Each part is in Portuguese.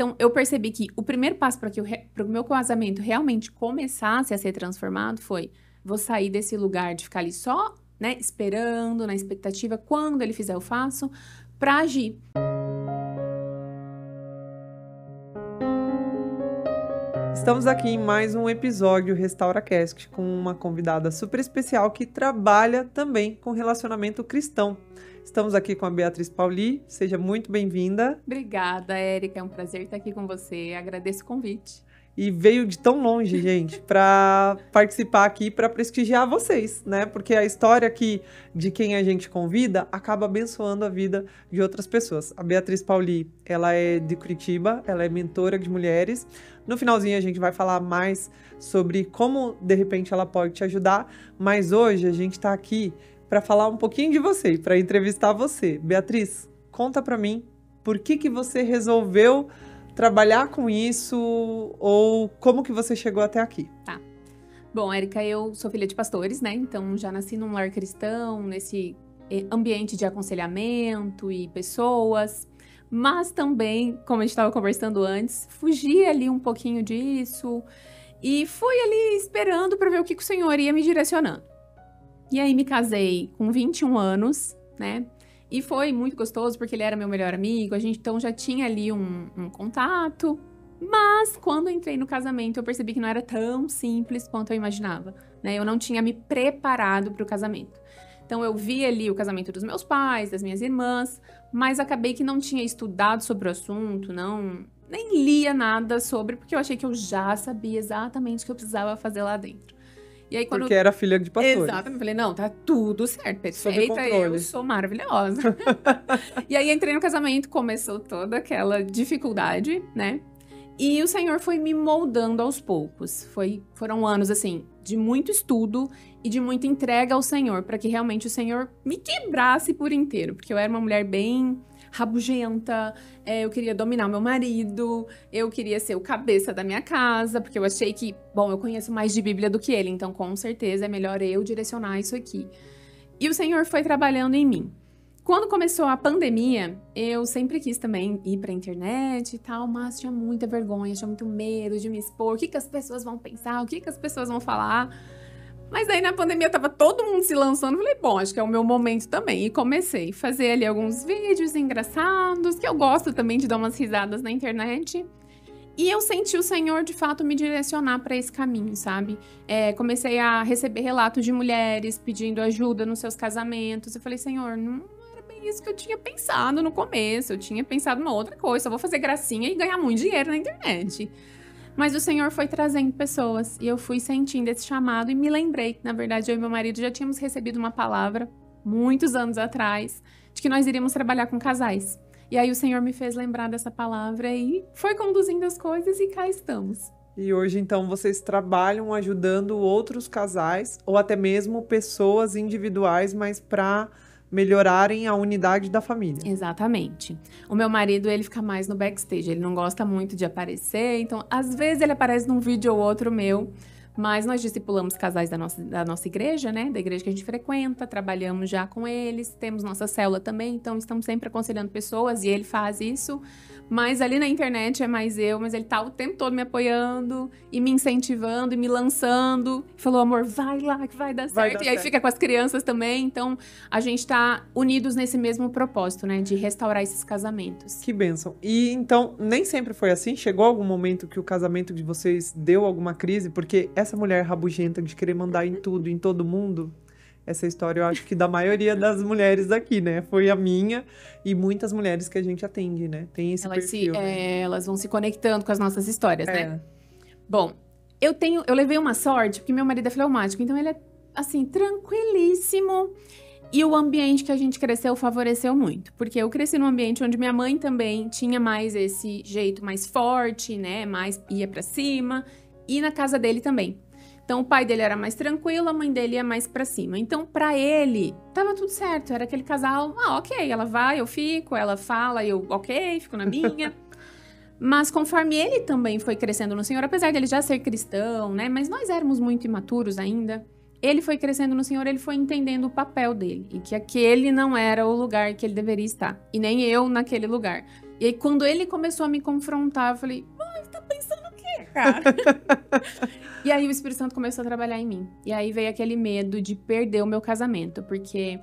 Então, eu percebi que o primeiro passo para que o, meu casamento realmente começasse a ser transformado foi: vou sair desse lugar de ficar ali só, né, esperando, na expectativa, quando ele fizer, eu faço, para agir. Estamos aqui em mais um episódio RestauraCast com uma convidada super especial que trabalha também com relacionamento cristão. Estamos aqui com a Beatriz Pauli. Seja muito bem-vinda. Obrigada, Érica. É um prazer estar aqui com você. Agradeço o convite. E veio de tão longe, gente, para participar aqui, para prestigiar vocês, né? Porque a história aqui de quem a gente convida acaba abençoando a vida de outras pessoas. A Beatriz Pauli, ela é de Curitiba, ela é mentora de mulheres. No finalzinho a gente vai falar mais sobre como de repente ela pode te ajudar, mas hoje a gente está aqui para falar um pouquinho de você, para entrevistar você. Beatriz, conta para mim por que que você resolveu trabalhar com isso ou como que você chegou até aqui? Tá. Bom, Érica, eu sou filha de pastores, né? Então já nasci num lar cristão, nesse eh, ambiente de aconselhamento e pessoas, mas também, como a gente estava conversando antes, fugi ali um pouquinho disso e fui ali esperando para ver o que, que o Senhor ia me direcionando. E aí me casei com 21 anos, né? E foi muito gostoso porque ele era meu melhor amigo, a gente então já tinha ali um, um contato. Mas quando entrei no casamento, eu percebi que não era tão simples quanto eu imaginava, né? Eu não tinha me preparado para o casamento. Então eu vi ali o casamento dos meus pais, das minhas irmãs, mas acabei que não tinha estudado sobre o assunto, não nem lia nada sobre, porque eu achei que eu já sabia exatamente o que eu precisava fazer lá dentro. E aí, quando... Porque era filha de pastor. Exatamente. Falei, não, tá tudo certo, perfeita, eu sou maravilhosa. e aí entrei no casamento, começou toda aquela dificuldade, né? E o Senhor foi me moldando aos poucos. Foi, foram anos, assim, de muito estudo e de muita entrega ao Senhor, para que realmente o Senhor me quebrasse por inteiro. Porque eu era uma mulher bem rabugenta, é, eu queria dominar meu marido, eu queria ser o cabeça da minha casa, porque eu achei que, bom, eu conheço mais de Bíblia do que ele, então com certeza é melhor eu direcionar isso aqui. E o Senhor foi trabalhando em mim. Quando começou a pandemia, eu sempre quis também ir pra internet e tal, mas tinha muita vergonha, tinha muito medo de me expor. O que, que as pessoas vão pensar? O que, que as pessoas vão falar? Mas aí na pandemia tava todo mundo se lançando. Falei, bom, acho que é o meu momento também. E comecei a fazer ali alguns vídeos engraçados, que eu gosto também de dar umas risadas na internet. E eu senti o Senhor de fato me direcionar para esse caminho, sabe? É, comecei a receber relatos de mulheres pedindo ajuda nos seus casamentos. Eu falei, Senhor, não era bem isso que eu tinha pensado no começo. Eu tinha pensado uma outra coisa. Só vou fazer gracinha e ganhar muito dinheiro na internet. Mas o Senhor foi trazendo pessoas e eu fui sentindo esse chamado e me lembrei. Na verdade, eu e meu marido já tínhamos recebido uma palavra muitos anos atrás de que nós iríamos trabalhar com casais. E aí o Senhor me fez lembrar dessa palavra e foi conduzindo as coisas e cá estamos. E hoje, então, vocês trabalham ajudando outros casais ou até mesmo pessoas individuais, mas para melhorarem a unidade da família. Exatamente. O meu marido, ele fica mais no backstage, ele não gosta muito de aparecer, então às vezes ele aparece num vídeo ou outro meu, mas nós discipulamos casais da nossa, da nossa igreja, né? Da igreja que a gente frequenta, trabalhamos já com eles, temos nossa célula também, então estamos sempre aconselhando pessoas e ele faz isso. Mas ali na internet é mais eu, mas ele tá o tempo todo me apoiando e me incentivando e me lançando. Falou, amor, vai lá que vai dar certo. Vai dar e aí certo. fica com as crianças também. Então a gente tá unidos nesse mesmo propósito, né? De restaurar esses casamentos. Que bênção. E então, nem sempre foi assim? Chegou algum momento que o casamento de vocês deu alguma crise? Porque essa mulher rabugenta de querer mandar em tudo, em todo mundo, essa história, eu acho que da maioria das mulheres aqui, né? Foi a minha e muitas mulheres que a gente atende, né? Tem esse elas perfil. Se, né? é, elas vão se conectando com as nossas histórias, né? é. né? Bom, eu tenho, eu levei uma sorte porque meu marido é fleumático, então ele é assim tranquilíssimo. E o ambiente que a gente cresceu favoreceu muito, porque eu cresci num ambiente onde minha mãe também tinha mais esse jeito mais forte, né? Mais ia para cima, e na casa dele também. Então o pai dele era mais tranquilo, a mãe dele ia mais para cima. Então para ele tava tudo certo, era aquele casal, ah, OK, ela vai, eu fico, ela fala, eu OK, fico na minha. Mas conforme ele também foi crescendo no Senhor, apesar dele já ser cristão, né, mas nós éramos muito imaturos ainda. Ele foi crescendo no Senhor, ele foi entendendo o papel dele e que aquele não era o lugar que ele deveria estar, e nem eu naquele lugar. E aí, quando ele começou a me confrontar, eu falei, tá pensando o quê, cara? e aí, o Espírito Santo começou a trabalhar em mim. E aí veio aquele medo de perder o meu casamento, porque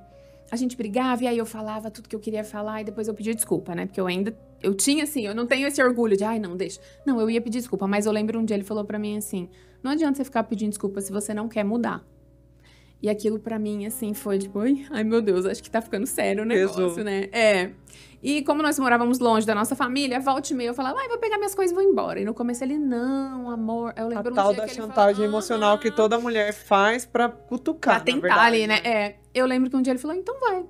a gente brigava e aí eu falava tudo que eu queria falar e depois eu pedia desculpa, né? Porque eu ainda. Eu tinha assim, eu não tenho esse orgulho de, ai, não, deixa. Não, eu ia pedir desculpa, mas eu lembro um dia ele falou para mim assim: não adianta você ficar pedindo desculpa se você não quer mudar. E aquilo para mim, assim, foi tipo, ai meu Deus, acho que tá ficando sério o negócio, Pesou. né? É. E como nós morávamos longe da nossa família, volta e meia eu falava, ai, vou pegar minhas coisas e vou embora. E no começo ele, não, amor. Eu lembro a um tal da chantagem falou, emocional ah, que toda mulher faz pra cutucar. Pra tentar ali, né? né? É. Eu lembro que um dia ele falou, então vai.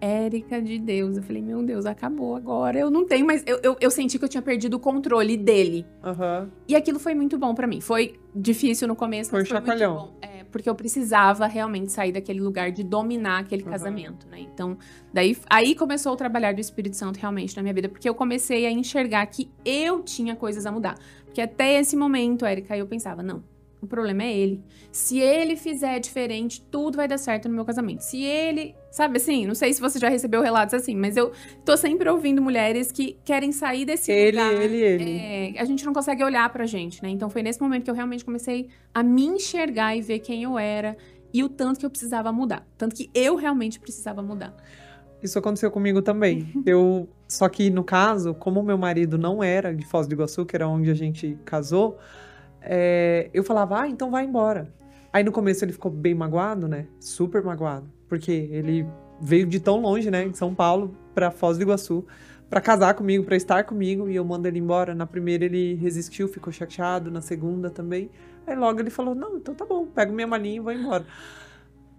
Érica de Deus. Eu falei, meu Deus, acabou agora. Eu não tenho mais. Eu, eu, eu senti que eu tinha perdido o controle dele. Uhum. E aquilo foi muito bom para mim. Foi difícil no começo, foi mas foi chacoalhão. muito bom. É, porque eu precisava realmente sair daquele lugar de dominar aquele uhum. casamento, né? Então, daí aí começou o trabalhar do Espírito Santo realmente na minha vida, porque eu comecei a enxergar que eu tinha coisas a mudar. Porque até esse momento, Érica, eu pensava, não, o problema é ele. Se ele fizer diferente, tudo vai dar certo no meu casamento. Se ele, sabe assim, não sei se você já recebeu relatos assim, mas eu tô sempre ouvindo mulheres que querem sair desse ele, lugar. Ele, ele, ele. É, a gente não consegue olhar pra gente, né? Então foi nesse momento que eu realmente comecei a me enxergar e ver quem eu era e o tanto que eu precisava mudar. Tanto que eu realmente precisava mudar. Isso aconteceu comigo também. eu, só que no caso, como meu marido não era de Foz do Iguaçu, que era onde a gente casou, é, eu falava, ah, então vai embora. Aí no começo ele ficou bem magoado, né? Super magoado. Porque ele veio de tão longe, né? De São Paulo para Foz do Iguaçu para casar comigo, para estar comigo, e eu mando ele embora. Na primeira ele resistiu, ficou chateado, na segunda também. Aí logo ele falou: "Não, então tá bom, pego minha malinha e vou embora".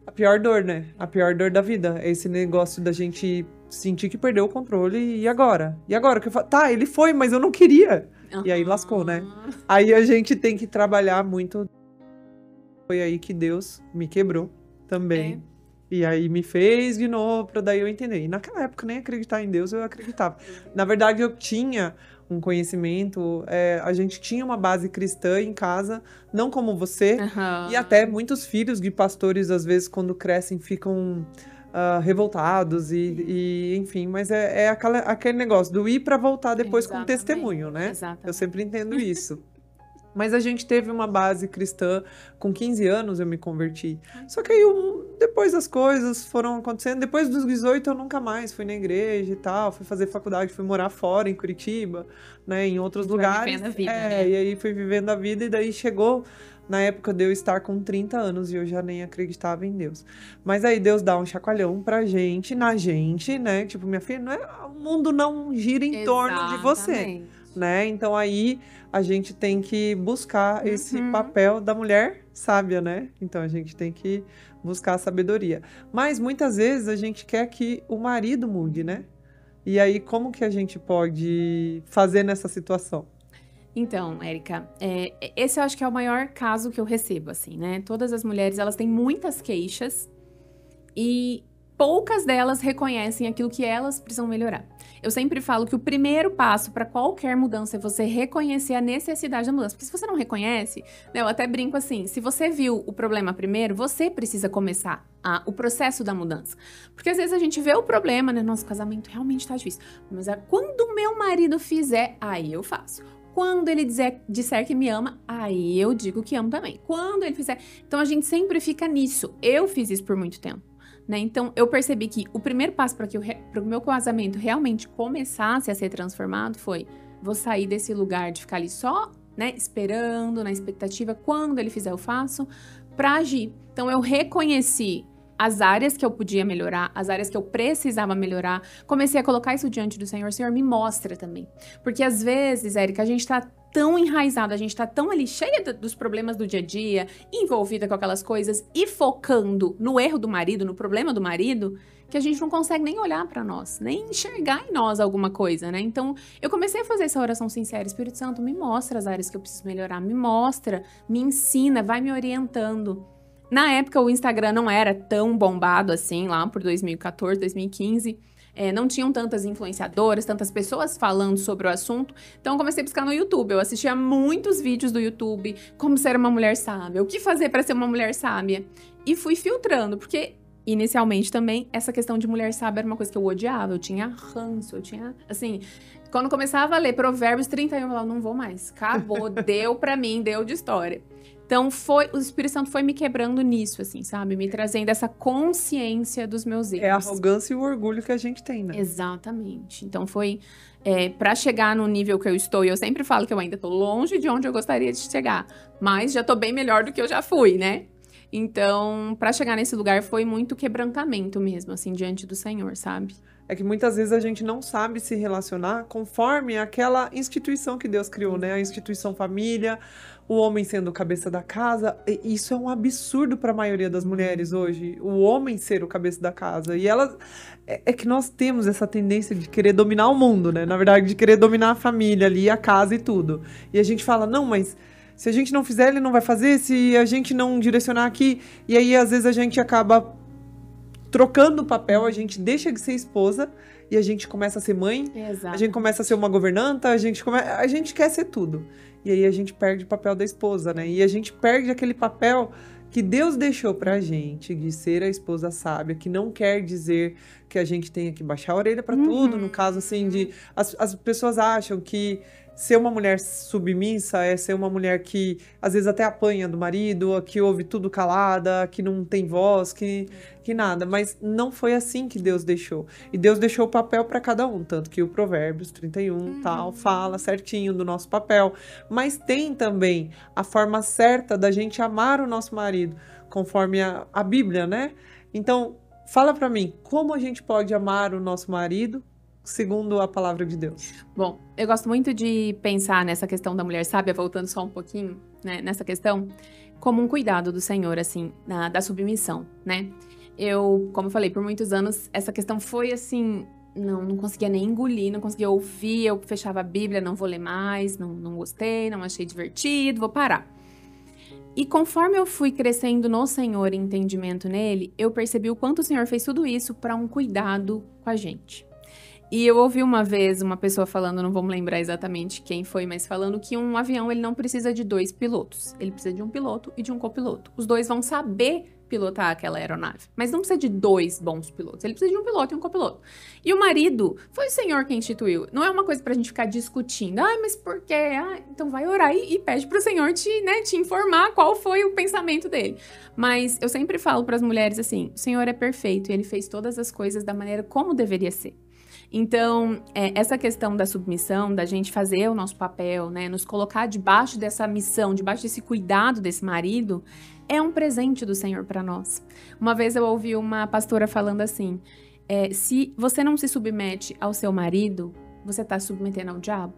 A pior dor, né? A pior dor da vida é esse negócio da gente sentir que perdeu o controle e agora? E agora que eu falo, tá, ele foi, mas eu não queria. Uhum. E aí lascou, né? Aí a gente tem que trabalhar muito. Foi aí que Deus me quebrou também. É. E aí me fez de novo, pra daí eu entender. E naquela época nem acreditar em Deus eu acreditava. Na verdade, eu tinha um conhecimento, é, a gente tinha uma base cristã em casa, não como você. Uhum. E até muitos filhos de pastores, às vezes, quando crescem, ficam uh, revoltados e, e, enfim, mas é, é aquela, aquele negócio do ir para voltar depois Exatamente. com testemunho, né? Exatamente. Eu sempre entendo isso. Mas a gente teve uma base cristã. Com 15 anos eu me converti. Só que aí, eu, depois as coisas foram acontecendo. Depois dos 18 eu nunca mais fui na igreja e tal. Fui fazer faculdade, fui morar fora, em Curitiba, né? Em outros foi lugares. Vivendo a vida, é, né? e aí fui vivendo a vida. E daí chegou na época de eu estar com 30 anos e eu já nem acreditava em Deus. Mas aí Deus dá um chacoalhão pra gente, na gente, né? Tipo, minha filha, não é, o mundo não gira em Exatamente. torno de você, né? Então aí a gente tem que buscar uhum. esse papel da mulher sábia, né? Então a gente tem que buscar a sabedoria. Mas muitas vezes a gente quer que o marido mude, né? E aí como que a gente pode fazer nessa situação? Então, Érica, é, esse eu acho que é o maior caso que eu recebo, assim, né? Todas as mulheres, elas têm muitas queixas e poucas delas reconhecem aquilo que elas precisam melhorar. Eu sempre falo que o primeiro passo para qualquer mudança é você reconhecer a necessidade da mudança. Porque se você não reconhece, né, eu até brinco assim: se você viu o problema primeiro, você precisa começar a, o processo da mudança. Porque às vezes a gente vê o problema, né? Nosso casamento realmente está difícil. Mas é, quando meu marido fizer, aí eu faço. Quando ele dizer, disser que me ama, aí eu digo que amo também. Quando ele fizer. Então a gente sempre fica nisso. Eu fiz isso por muito tempo. Né? Então eu percebi que o primeiro passo para que o meu casamento realmente começasse a ser transformado foi: vou sair desse lugar de ficar ali só, né, esperando, na expectativa, quando ele fizer eu faço, para agir. Então eu reconheci as áreas que eu podia melhorar, as áreas que eu precisava melhorar. Comecei a colocar isso diante do Senhor. Senhor me mostra também. Porque às vezes, Érica, a gente tá tão enraizado, a gente tá tão ali cheia dos problemas do dia a dia, envolvida com aquelas coisas e focando no erro do marido, no problema do marido, que a gente não consegue nem olhar para nós, nem enxergar em nós alguma coisa, né? Então, eu comecei a fazer essa oração sincera, Espírito Santo, me mostra as áreas que eu preciso melhorar, me mostra, me ensina, vai me orientando. Na época, o Instagram não era tão bombado assim, lá por 2014, 2015. É, não tinham tantas influenciadoras, tantas pessoas falando sobre o assunto. Então, eu comecei a buscar no YouTube. Eu assistia muitos vídeos do YouTube, como ser uma mulher sábia, o que fazer para ser uma mulher sábia. E fui filtrando, porque inicialmente também, essa questão de mulher sábia era uma coisa que eu odiava. Eu tinha ranço, eu tinha. Assim, quando começava a ler Provérbios 31, eu falava, não vou mais. Acabou, deu pra mim, deu de história. Então, foi, o Espírito Santo foi me quebrando nisso, assim, sabe? Me trazendo essa consciência dos meus erros. É a arrogância e o orgulho que a gente tem, né? Exatamente. Então, foi é, para chegar no nível que eu estou, e eu sempre falo que eu ainda estou longe de onde eu gostaria de chegar, mas já estou bem melhor do que eu já fui, né? Então, para chegar nesse lugar foi muito quebrantamento mesmo, assim, diante do Senhor, sabe? É que muitas vezes a gente não sabe se relacionar conforme aquela instituição que Deus criou, né? A instituição família, o homem sendo o cabeça da casa. Isso é um absurdo para a maioria das mulheres hoje, o homem ser o cabeça da casa. E elas. É, é, que nós temos essa tendência de querer dominar o mundo, né? Na verdade, de querer dominar a família ali, a casa e tudo. E a gente fala, não, mas se a gente não fizer, ele não vai fazer. Se a gente não direcionar aqui. E aí, às vezes, a gente acaba trocando o papel, a gente deixa de ser esposa e a gente começa a ser mãe. Exato. A gente começa a ser uma governanta, a gente, come... a gente quer ser tudo. E aí a gente perde o papel da esposa, né? E a gente perde aquele papel que Deus deixou pra gente de ser a esposa sábia, que não quer dizer que a gente tenha que baixar a orelha para uhum. tudo, no caso assim de as, as pessoas acham que ser uma mulher submissa é ser uma mulher que às vezes até apanha do marido, que ouve tudo calada, que não tem voz, que, que nada. Mas não foi assim que Deus deixou. E Deus deixou o papel para cada um, tanto que o Provérbios 31 uhum. tal fala certinho do nosso papel. Mas tem também a forma certa da gente amar o nosso marido, conforme a, a Bíblia, né? Então, fala para mim, como a gente pode amar o nosso marido segundo a palavra de Deus? Bom, eu gosto muito de pensar nessa questão da mulher sábia, voltando só um pouquinho, né, nessa questão, como um cuidado do Senhor, assim, na, da submissão, né? Eu, como eu falei, por muitos anos, essa questão foi assim, não, não conseguia nem engolir, não conseguia ouvir, eu fechava a Bíblia, não vou ler mais, não, não gostei, não achei divertido, vou parar. E conforme eu fui crescendo no Senhor e entendimento nele, eu percebi o quanto o Senhor fez tudo isso para um cuidado com a gente. E eu ouvi uma vez uma pessoa falando, não me lembrar exatamente quem foi, mas falando que um avião ele não precisa de dois pilotos. Ele precisa de um piloto e de um copiloto. Os dois vão saber pilotar aquela aeronave, mas não precisa de dois bons pilotos. Ele precisa de um piloto e um copiloto. E o marido foi o senhor quem instituiu. Não é uma coisa pra gente ficar discutindo. Ah, mas por quê? Ah, então vai orar e, e pede pro senhor te, né, te informar qual foi o pensamento dele. Mas eu sempre falo para as mulheres assim: o senhor é perfeito e ele fez todas as coisas da maneira como deveria ser. Então, é, essa questão da submissão, da gente fazer o nosso papel, né, nos colocar debaixo dessa missão, debaixo desse cuidado desse marido, é um presente do Senhor para nós. Uma vez eu ouvi uma pastora falando assim: é, se você não se submete ao seu marido, você está submetendo ao diabo.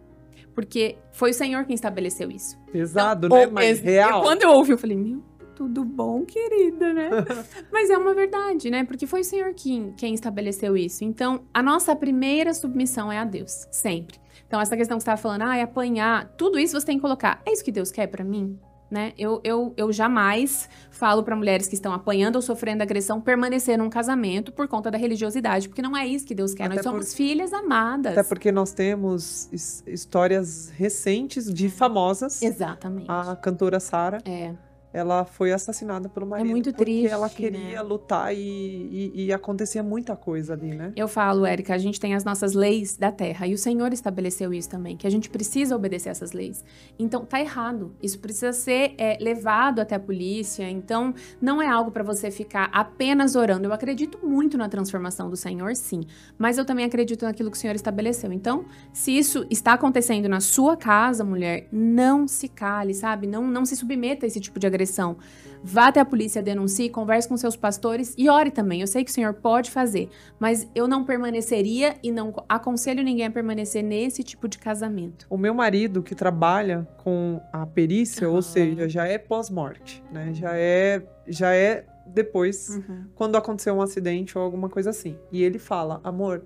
Porque foi o Senhor quem estabeleceu isso. Pesado, então, né? Mas real. Quando eu ouvi, eu falei, meu tudo bom, querida, né? Mas é uma verdade, né? Porque foi o Senhor quem, quem estabeleceu isso. Então, a nossa primeira submissão é a Deus, sempre. Então, essa questão que você estava falando, ah, é apanhar, tudo isso você tem que colocar. É isso que Deus quer para mim? Né? Eu, eu, eu jamais falo para mulheres que estão apanhando ou sofrendo agressão permanecer num casamento por conta da religiosidade, porque não é isso que Deus quer. Até nós somos por... filhas amadas. Até porque nós temos histórias recentes de famosas. Exatamente. A cantora Sara. É ela foi assassinada pelo marido. É muito porque triste. ela queria né? lutar e, e, e, acontecia muita coisa ali, né? Eu falo, Érica, a gente tem as nossas leis da terra e o Senhor estabeleceu isso também, que a gente precisa obedecer essas leis. Então, tá errado. Isso precisa ser é, levado até a polícia. Então, não é algo para você ficar apenas orando. Eu acredito muito na transformação do Senhor, sim, mas eu também acredito naquilo que o Senhor estabeleceu. Então, se isso está acontecendo na sua casa, mulher, não se cale, sabe? Não, não se submeta a esse tipo de agressão agressão, vá até a polícia, denuncie, converse com seus pastores e ore também. Eu sei que o senhor pode fazer, mas eu não permaneceria e não aconselho ninguém a permanecer nesse tipo de casamento. O meu marido, que trabalha com a perícia, uhum. ou seja, já é pós-morte, né? Já é, já é depois, uhum. quando aconteceu um acidente ou alguma coisa assim. E ele fala, amor,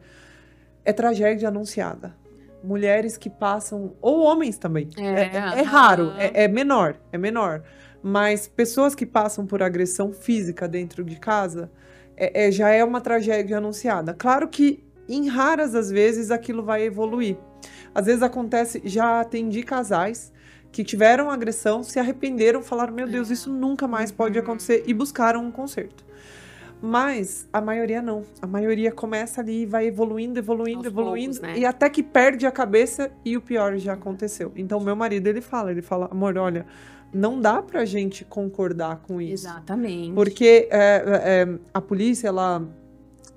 é tragédia anunciada mulheres que passam, ou homens também. É, é, é raro, é, é, menor, é menor. Mas pessoas que passam por agressão física dentro de casa é, é, já é uma tragédia anunciada. Claro que em raras das vezes aquilo vai evoluir. Às vezes acontece, já atendi casais que tiveram agressão, se arrependeram, falaram: Meu Deus, isso nunca mais pode uhum. acontecer e buscaram um conserto. Mas a maioria não. A maioria começa ali e vai evoluindo, evoluindo, Aos evoluindo. Poucos, né? E até que perde a cabeça e o pior já aconteceu. Então, meu marido, ele fala, ele fala, amor, olha, não dá pra gente concordar com isso. Exatamente. Porque é, é, a polícia, ela,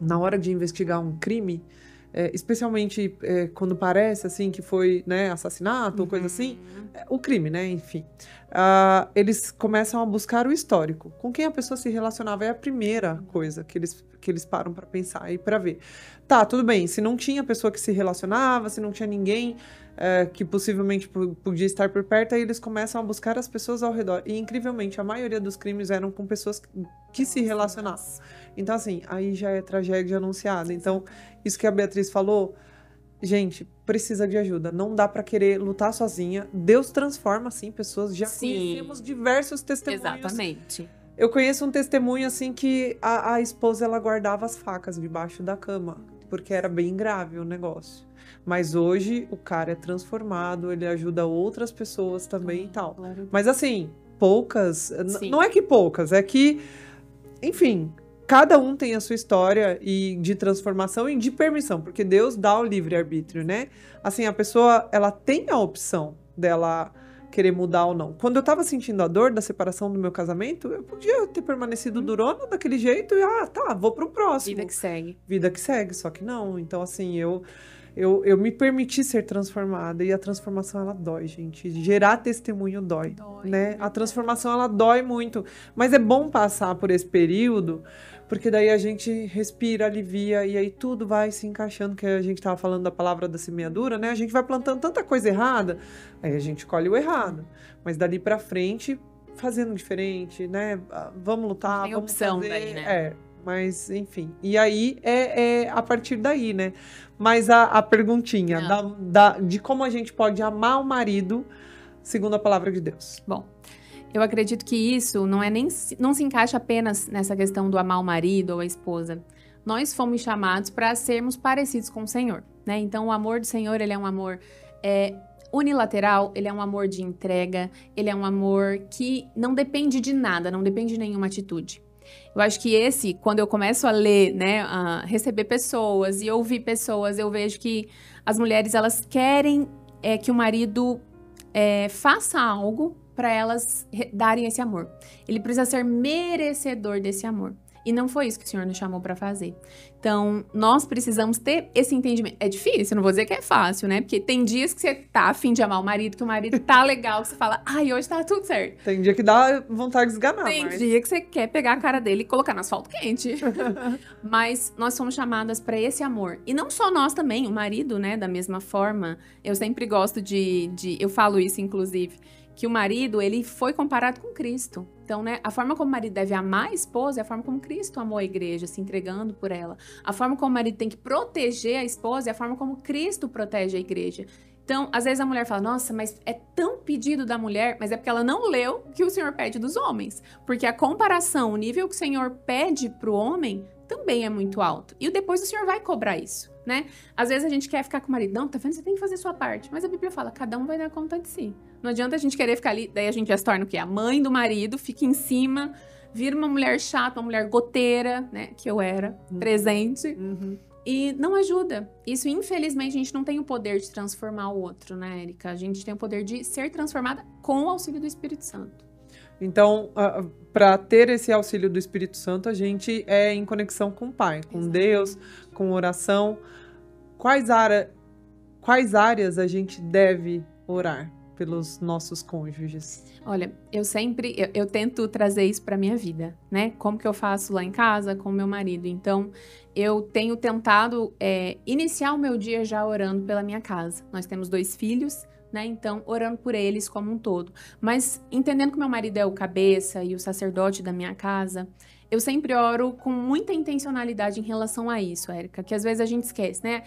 na hora de investigar um crime, é, especialmente é, quando parece assim que foi né, assassinato uhum. ou coisa assim, é, o crime, né? Enfim. Uh, eles começam a buscar o histórico. Com quem a pessoa se relacionava é a primeira coisa que eles, que eles param para pensar e para ver. Tá, tudo bem. Se não tinha pessoa que se relacionava, se não tinha ninguém é, que possivelmente podia estar por perto, aí eles começam a buscar as pessoas ao redor. E, incrivelmente, a maioria dos crimes eram com pessoas que se relacionavam. Então, assim, aí já é tragédia anunciada. Então, isso que a Beatriz falou, gente, precisa de ajuda. Não dá para querer lutar sozinha. Deus transforma, sim, pessoas. Já sim. conhecemos diversos testemunhos. Exatamente. Eu conheço um testemunho, assim, que a, a esposa, ela guardava as facas debaixo da cama. Porque era bem grave o negócio. Mas hoje o cara é transformado, ele ajuda outras pessoas também e tal. Claro. Mas assim, poucas. Não é que poucas, é que, enfim, cada um tem a sua história e de transformação e de permissão, porque Deus dá o livre arbítrio, né? Assim, a pessoa ela tem a opção dela querer mudar ou não. Quando eu tava sentindo a dor da separação do meu casamento, eu podia ter permanecido uhum. durona daquele jeito e ah, tá, vou pro próximo. Vida que segue. Vida que segue, só que não. Então assim, eu eu, eu me permiti ser transformada e a transformação ela dói, gente. Gerar testemunho dói, dói né? A transformação ela dói muito, mas é bom passar por esse período, porque daí a gente respira, alivia e aí tudo vai se encaixando, que a gente tava falando da palavra da semeadura, né? A gente vai plantando tanta coisa errada, aí a gente colhe o errado. Mas dali para frente, fazendo diferente, né? Ah, vamos lutar, Tem vamos opção fazer. daí, né? É, mas enfim. E aí é, é a partir daí, né? Mas a, a perguntinha da, da, de como a gente pode amar o marido segundo a palavra de Deus. Bom, eu acredito que isso não é nem não se encaixa apenas nessa questão do amar o marido ou a esposa. Nós fomos chamados para sermos parecidos com o Senhor, né? Então o amor do Senhor ele é um amor é, unilateral, ele é um amor de entrega, ele é um amor que não depende de nada, não depende de nenhuma atitude. Eu acho que esse, quando eu começo a ler, né, a receber pessoas e ouvir pessoas, eu vejo que as mulheres elas querem é, que o marido é, faça algo para elas darem esse amor. Ele precisa ser merecedor desse amor. E não foi isso que o Senhor nos chamou para fazer. Então, nós precisamos ter esse entendimento. É difícil, não vou dizer que é fácil, né? Porque tem dias que você tá afim de amar o marido, que o marido tá legal, que você fala, ai, hoje tá tudo certo. Tem dia que dá vontade de esganar. Tem mas... dia que você quer pegar a cara dele e colocar no asfalto quente. mas nós somos chamadas para esse amor. E não só nós também, o marido, né? Da mesma forma. Eu sempre gosto de. de eu falo isso, inclusive que o marido, ele foi comparado com Cristo. Então, né, a forma como o marido deve amar a esposa é a forma como Cristo amou a igreja, se entregando por ela. A forma como o marido tem que proteger a esposa é a forma como Cristo protege a igreja. Então, às vezes a mulher fala, nossa, mas é tão pedido da mulher, mas é porque ela não leu o que o Senhor pede dos homens. Porque a comparação, o nível que o Senhor pede para o homem também é muito alto. E depois o Senhor vai cobrar isso né? Às vezes a gente quer ficar com o marido, não, tá vendo? Você tem que fazer sua parte. Mas a Bíblia fala, cada um vai dar conta de si. Não adianta a gente querer ficar ali, daí a gente já se torna o quê? A mãe do marido, fica em cima, vira uma mulher chata, uma mulher goteira, né? Que eu era, uhum. presente. Uhum. E não ajuda. Isso, infelizmente, a gente não tem o poder de transformar o outro, né, Erika? A gente tem o poder de ser transformada com o auxílio do Espírito Santo. Então, para ter esse auxílio do Espírito Santo, a gente é em conexão com o Pai, com Exatamente. Deus, com oração. Quais, área, quais áreas a gente deve orar pelos nossos cônjuges? Olha, eu sempre eu, eu tento trazer isso para minha vida, né? Como que eu faço lá em casa com meu marido. Então, eu tenho tentado é, iniciar o meu dia já orando pela minha casa. Nós temos dois filhos né? Então, orando por eles como um todo. Mas entendendo que meu marido é o cabeça e o sacerdote da minha casa, eu sempre oro com muita intencionalidade em relação a isso, Érica, que às vezes a gente esquece, né?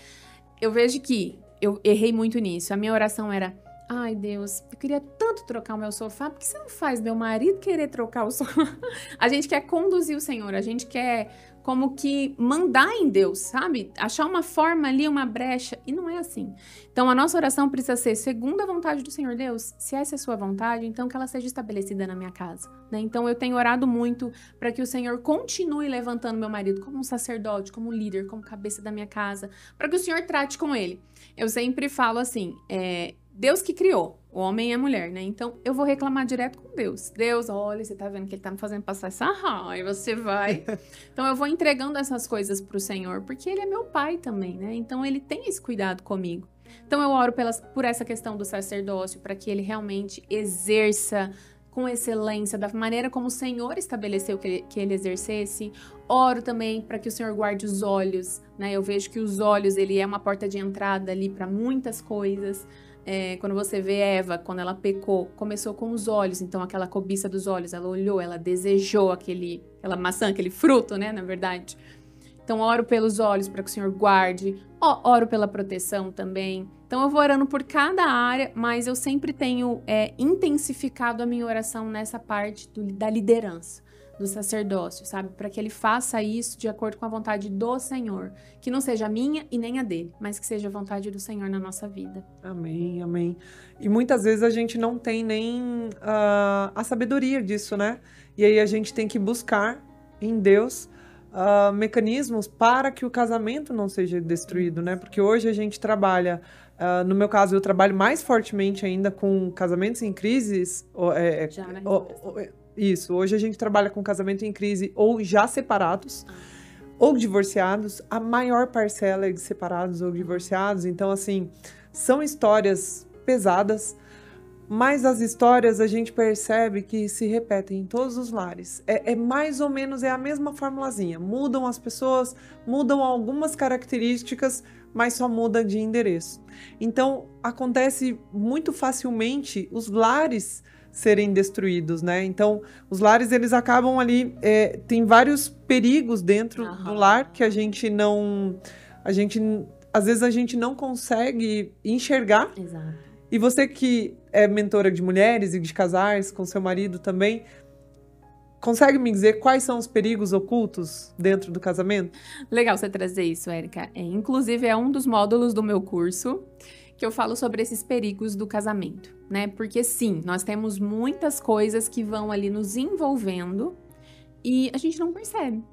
Eu vejo que eu errei muito nisso. A minha oração era: Ai, Deus, eu queria tanto trocar o meu sofá, por que você não faz meu marido querer trocar o sofá? a gente quer conduzir o Senhor, a gente quer como que mandar em Deus, sabe? Achar uma forma ali, uma brecha. E não é assim. Então, a nossa oração precisa ser segundo a vontade do Senhor Deus. Se essa é a sua vontade, então que ela seja estabelecida na minha casa. Né? Então, eu tenho orado muito para que o Senhor continue levantando meu marido como um sacerdote, como líder, como cabeça da minha casa, para que o Senhor trate com ele. Eu sempre falo assim: é, Deus que criou, o homem e a mulher, né? Então eu vou reclamar direto com Deus. Deus, olha, você tá vendo que ele tá me fazendo passar essa raiva, você vai. então eu vou entregando essas coisas pro Senhor, porque ele é meu pai também, né? Então ele tem esse cuidado comigo. Então eu oro pelas, por essa questão do sacerdócio, para que ele realmente exerça com excelência, da maneira como o Senhor estabeleceu que ele, que ele exercesse. Oro também para que o Senhor guarde os olhos, né? Eu vejo que os olhos, ele é uma porta de entrada ali para muitas coisas. É, quando você vê Eva, quando ela pecou, começou com os olhos, então aquela cobiça dos olhos, ela olhou, ela desejou aquele, aquela maçã, aquele fruto, né, na verdade. Então, oro pelos olhos para que o Senhor guarde, oro pela proteção também. Então, eu vou orando por cada área, mas eu sempre tenho é, intensificado a minha oração nessa parte do, da liderança do sacerdócio, sabe? Para que ele faça isso de acordo com a vontade do Senhor. Que não seja a minha e nem a dele, mas que seja a vontade do Senhor na nossa vida. Amém, amém. E muitas vezes a gente não tem nem uh, a sabedoria disso, né? E aí a gente tem que buscar em Deus. Uh, mecanismos para que o casamento não seja destruído, né? Porque hoje a gente trabalha Uh, no meu caso, eu trabalho mais fortemente ainda com casamentos em crises. É, Já, né? Isso. Hoje a gente trabalha com casamento em crise ou já separados ah. ou divorciados. A maior parcela é de separados ou divorciados. Então, assim, são histórias pesadas, mas as histórias a gente percebe que se repetem em todos os lares. É, é, mais ou menos é a mesma formulazinha. Mudam as pessoas, mudam algumas características, mas só muda de endereço. Então acontece muito facilmente os lares serem destruídos, né? Então, os lares eles acabam ali é, tem vários perigos dentro uhum. do lar que a gente não, a gente às vezes a gente não consegue enxergar. Exato. E você que é mentora de mulheres e de casais com seu marido também, consegue me dizer quais são os perigos ocultos dentro do casamento? Legal você trazer isso, Érica. É, inclusive, é um dos módulos do meu curso que eu falo sobre esses perigos do casamento, né? Porque sim, nós temos muitas coisas que vão ali nos envolvendo e a gente não percebe.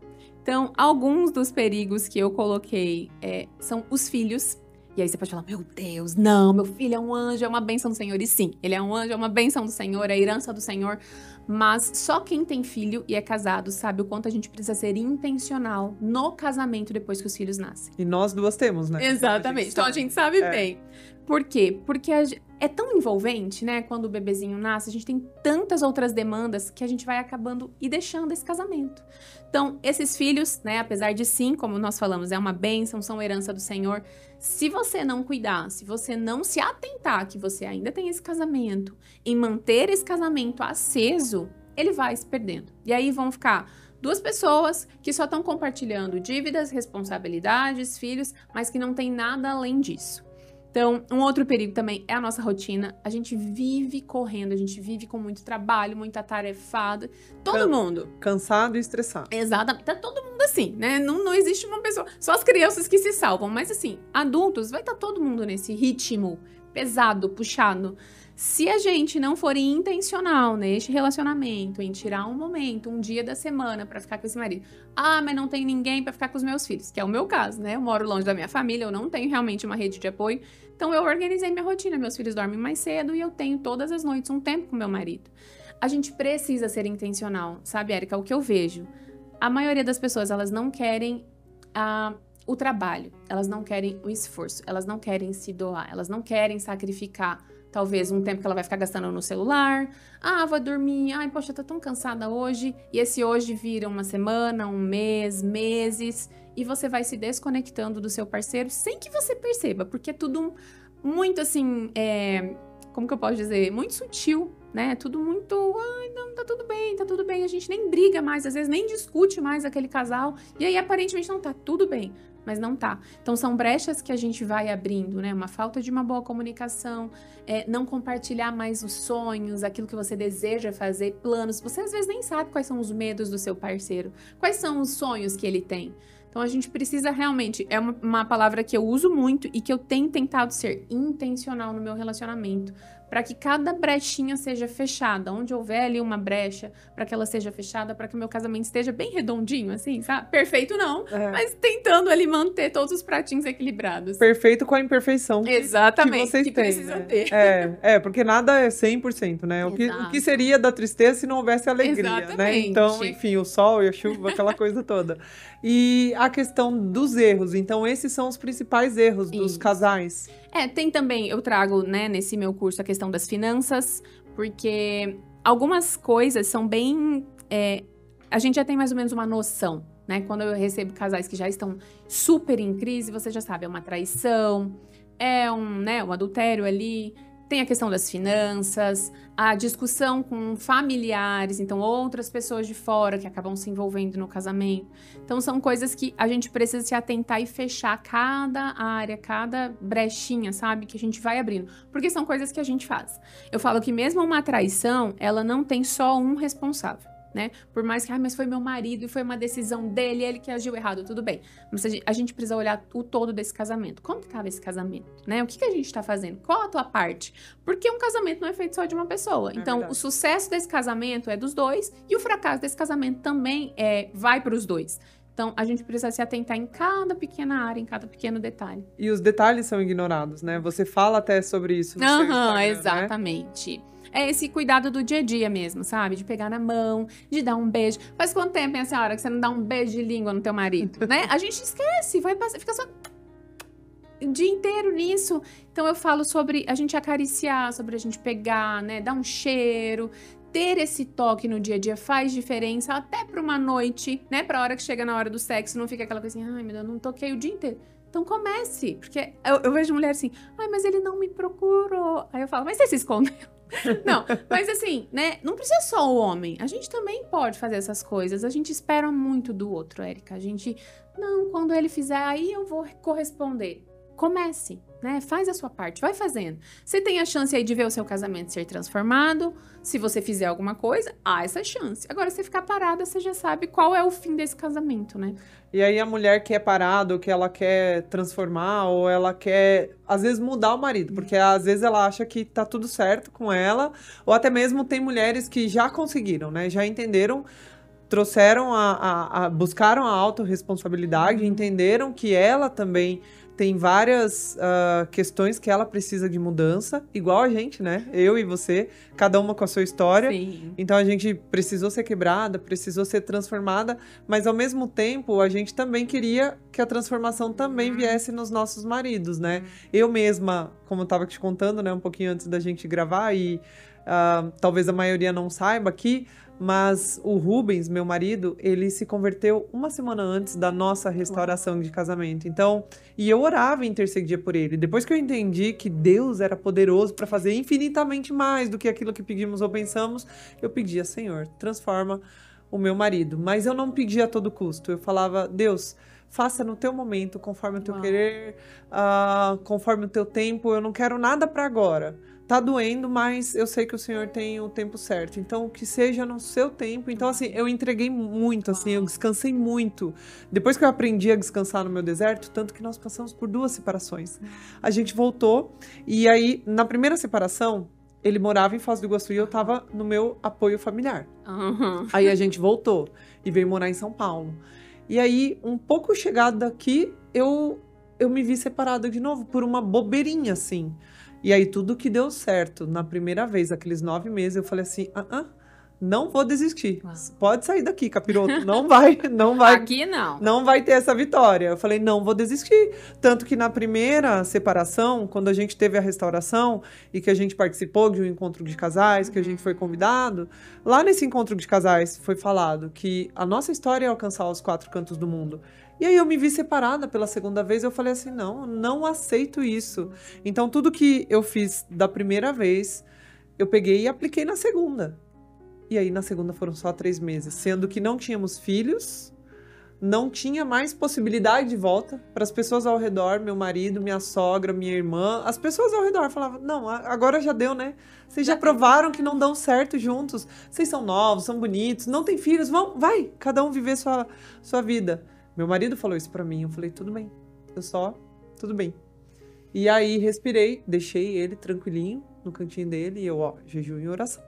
Então, alguns dos perigos que eu coloquei é, são os filhos. E aí você pode falar, meu Deus, não, meu filho é um anjo, é uma bênção do Senhor. E sim, ele é um anjo, é uma bênção do Senhor, é a herança do Senhor. Mas só quem tem filho e é casado sabe o quanto a gente precisa ser intencional no casamento depois que os filhos nascem. E nós duas temos, né? Exatamente. A então a gente sabe é. bem. Por quê? Porque a, é tão envolvente, né? Quando o bebezinho nasce, a gente tem tantas outras demandas que a gente vai acabando e deixando esse casamento. Então, esses filhos, né, apesar de sim, como nós falamos, é uma bênção, são herança do Senhor. Se você não cuidar, se você não se atentar que você ainda tem esse casamento, em manter esse casamento aceso, ele vai se perdendo. E aí vão ficar duas pessoas que só estão compartilhando dívidas, responsabilidades, filhos, mas que não tem nada além disso. Então, um outro perigo também é a nossa rotina. A gente vive correndo, a gente vive com muito trabalho, muita tarefada. Todo Can mundo. Cansado e estressado. Exatamente. Tá todo mundo assim, né? Não, não existe uma pessoa. Só as crianças que se salvam. Mas assim, adultos, vai estar tá todo mundo nesse ritmo pesado, puxado. Se a gente não for intencional neste relacionamento, em tirar um momento, um dia da semana para ficar com esse marido, ah, mas não tem ninguém para ficar com os meus filhos, que é o meu caso, né? Eu moro longe da minha família, eu não tenho realmente uma rede de apoio, então eu organizei minha rotina. Meus filhos dormem mais cedo e eu tenho todas as noites um tempo com meu marido. A gente precisa ser intencional, sabe, Érica? O que eu vejo, a maioria das pessoas elas não querem a o trabalho, elas não querem o esforço, elas não querem se doar, elas não querem sacrificar talvez um tempo que ela vai ficar gastando no celular. Ah, vou dormir. Ai, poxa, tô tão cansada hoje. E esse hoje vira uma semana, um mês, meses. E você vai se desconectando do seu parceiro sem que você perceba, porque é tudo muito assim. É, como que eu posso dizer? Muito sutil, né? Tudo muito. Ai, não, tá tudo bem, tá tudo bem. A gente nem briga mais, às vezes nem discute mais aquele casal. E aí, aparentemente, não tá tudo bem mas não tá. Então são brechas que a gente vai abrindo, né? Uma falta de uma boa comunicação, é, não compartilhar mais os sonhos, aquilo que você deseja fazer, planos. Você às vezes nem sabe quais são os medos do seu parceiro, quais são os sonhos que ele tem. Então a gente precisa realmente, é uma, uma palavra que eu uso muito e que eu tenho tentado ser intencional no meu relacionamento para que cada brechinha seja fechada. Onde houver ali uma brecha, para que ela seja fechada, para que o meu casamento esteja bem redondinho, assim, sabe? Perfeito não, é. mas tentando ali manter todos os pratinhos equilibrados. Perfeito com a imperfeição. Exatamente. Que vocês que têm, precisa né? ter. É, é, porque nada é 100%, né? O que, o que seria da tristeza se não houvesse alegria, né? Exatamente. né? Então, enfim, o sol e a chuva, aquela coisa toda. E a questão dos erros. Então, esses são os principais erros Isso. dos casais. É, tem também, eu trago, né, nesse meu curso a questão das finanças, porque algumas coisas são bem. É, a gente já tem mais ou menos uma noção, né? Quando eu recebo casais que já estão super em crise, você já sabe, é uma traição, é um, né, um adultério ali, tem a questão das finanças, a discussão com familiares, então outras pessoas de fora que acabam se envolvendo no casamento. Então são coisas que a gente precisa se atentar e fechar cada área, cada brechinha, sabe? Que a gente vai abrindo. Porque são coisas que a gente faz. Eu falo que mesmo uma traição, ela não tem só um responsável né? Por mais que, ah, mas foi meu marido e foi uma decisão dele, ele que agiu errado, tudo bem. Mas a gente precisa olhar o todo desse casamento. Como que tava esse casamento, né? O que, que a gente tá fazendo? Qual a tua parte? Porque um casamento não é feito só de uma pessoa. É então, verdade. o sucesso desse casamento é dos dois e o fracasso desse casamento também é vai para os dois. Então, a gente precisa se atentar em cada pequena área, em cada pequeno detalhe. E os detalhes são ignorados, né? Você fala até sobre isso no Aham, né? exatamente. Né? É esse cuidado do dia a dia mesmo, sabe? De pegar na mão, de dar um beijo. Faz quanto tempo, minha senhora, que você não dá um beijo de língua no teu marido, né? A gente esquece, vai passar, fica só o dia inteiro nisso. Então eu falo sobre a gente acariciar, sobre a gente pegar, né, dar um cheiro, ter esse toque no dia a dia faz diferença até para uma noite, né, para hora que chega na hora do sexo, não fica aquela coisa assim, ai, meu Deus, não toquei o dia inteiro. Então comece, porque eu, eu vejo mulher assim, ai, mas ele não me procurou. Aí eu falo, mas você se escondeu? Não, mas assim, né? Não precisa só o homem. A gente também pode fazer essas coisas. A gente espera muito do outro, Érica. A gente, não, quando ele fizer, aí eu vou corresponder. Comece, né? Faz a sua parte, vai fazendo. Você tem a chance aí de ver o seu casamento ser transformado. Se você fizer alguma coisa, há essa chance. Agora, se ficar parada, você já sabe qual é o fim desse casamento, né? E aí a mulher quer parar, ou que ela quer transformar, ou ela quer, às vezes, mudar o marido, porque às vezes ela acha que tá tudo certo com ela, ou até mesmo tem mulheres que já conseguiram, né? Já entenderam trouxeram a, a, a buscaram a autorresponsabilidade, uhum. entenderam que ela também tem várias uh, questões que ela precisa de mudança, igual a gente, né? Eu e você, cada uma com a sua história. Sim. Então a gente precisou ser quebrada, precisou ser transformada, mas ao mesmo tempo a gente também queria que a transformação também uhum. viesse nos nossos maridos, né? Uhum. Eu mesma, como eu estava te contando, né, um pouquinho antes da gente gravar e uh, talvez a maioria não saiba aqui, mas o Rubens, meu marido, ele se converteu uma semana antes da nossa restauração de casamento. Então, e eu orava e intercedia por ele. Depois que eu entendi que Deus era poderoso para fazer infinitamente mais do que aquilo que pedimos ou pensamos, eu pedia, Senhor, transforma o meu marido. Mas eu não pedia a todo custo. Eu falava, Deus, faça no teu momento, conforme o teu Uau. querer, uh, conforme o teu tempo. Eu não quero nada para agora tá doendo, mas eu sei que o Senhor tem o tempo certo. Então, que seja no seu tempo. Então, assim, eu entreguei muito, assim, eu descansei muito. Depois que eu aprendi a descansar no meu deserto, tanto que nós passamos por duas separações. A gente voltou, e aí, na primeira separação, ele morava em Foz do Iguaçu e eu tava no meu apoio familiar. Uhum. Aí a gente voltou e veio morar em São Paulo. E aí, um pouco chegado daqui, eu, eu me vi separada de novo por uma bobeirinha, assim. E aí, tudo que deu certo na primeira vez, aqueles nove meses, eu falei assim: ah, ah não vou desistir. Pode sair daqui, capiroto. Não vai, não vai. Aqui não. Não vai ter essa vitória. Eu falei, não vou desistir. Tanto que na primeira separação, quando a gente teve a restauração e que a gente participou de um encontro de casais, que a gente foi convidado, lá nesse encontro de casais foi falado que a nossa história é alcançar os quatro cantos do mundo. E aí eu me vi separada pela segunda vez, eu falei assim, não, não aceito isso. Então tudo que eu fiz da primeira vez, eu peguei e apliquei na segunda. E aí na segunda foram só três meses, sendo que não tínhamos filhos, não tinha mais possibilidade de volta para as pessoas ao redor, meu marido, minha sogra, minha irmã, as pessoas ao redor falavam: "Não, agora já deu, né? Vocês já provaram que não dão certo juntos. Vocês são novos, são bonitos, não têm filhos, vão, vai, cada um viver sua sua vida". Meu marido falou isso para mim, eu falei: "Tudo bem. Eu só, tudo bem". E aí respirei, deixei ele tranquilinho no cantinho dele e eu, ó, jejum e oração.